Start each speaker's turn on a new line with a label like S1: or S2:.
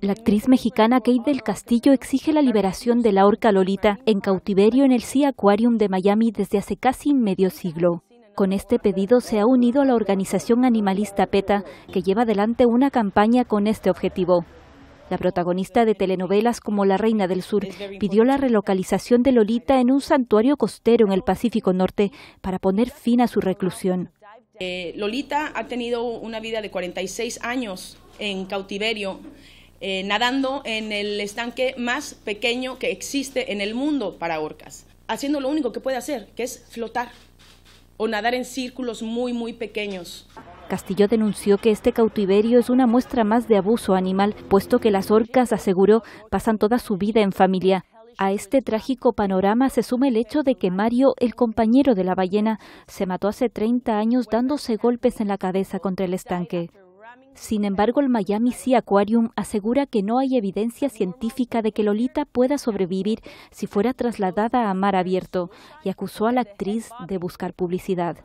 S1: La actriz mexicana Kate del Castillo exige la liberación de la orca Lolita en cautiverio en el Sea Aquarium de Miami desde hace casi medio siglo. Con este pedido se ha unido la organización animalista PETA, que lleva adelante una campaña con este objetivo. La protagonista de telenovelas como La Reina del Sur pidió la relocalización de Lolita en un santuario costero en el Pacífico Norte para poner fin a su reclusión.
S2: Eh, Lolita ha tenido una vida de 46 años en cautiverio, eh, nadando en el estanque más pequeño que existe en el mundo para orcas, haciendo lo único que puede hacer, que es flotar o nadar en círculos muy, muy pequeños.
S1: Castillo denunció que este cautiverio es una muestra más de abuso animal, puesto que las orcas, aseguró, pasan toda su vida en familia. A este trágico panorama se suma el hecho de que Mario, el compañero de la ballena, se mató hace 30 años dándose golpes en la cabeza contra el estanque. Sin embargo, el Miami Sea Aquarium asegura que no hay evidencia científica de que Lolita pueda sobrevivir si fuera trasladada a mar abierto y acusó a la actriz de buscar publicidad.